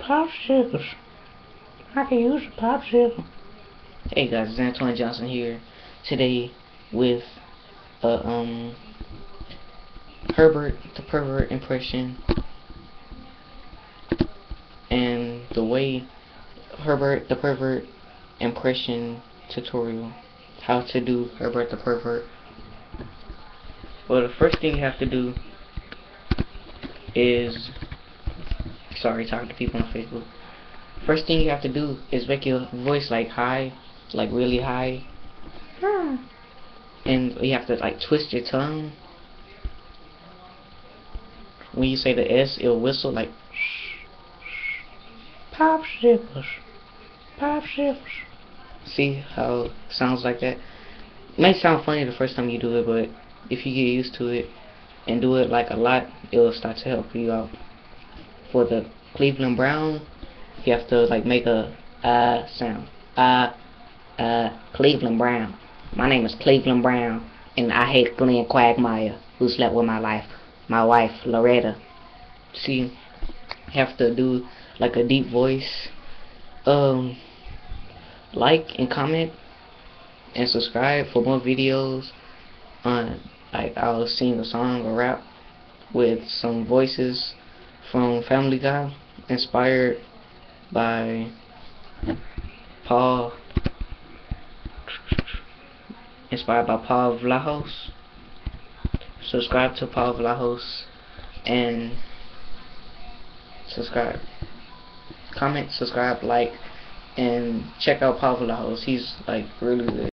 popsicles. I can use a popsicle. Hey guys, it's Antoine Johnson here today with a um Herbert the Pervert impression and the way Herbert the Pervert impression tutorial. How to do Herbert the Pervert. Well, the first thing you have to do is sorry, talking to people on Facebook. First thing you have to do is make your voice like high, like really high. Hmm. And you have to like twist your tongue. When you say the S, it'll whistle like Popsicles. Popsicles. See how it sounds like that? It may sound funny the first time you do it, but if you get used to it and do it like a lot, it'll start to help you out. For the Cleveland Brown, you have to like make a uh sound. Uh uh Cleveland Brown. My name is Cleveland Brown and I hate Glenn Quagmire who slept with my life my wife Loretta. She have to do like a deep voice. Um like and comment and subscribe for more videos on like I'll sing a song or rap with some voices from Family Guy inspired by Paul inspired by Paul Vlahos. Subscribe to Paul Vlahos and subscribe. Comment subscribe like and check out Paul Vlahos. He's like really good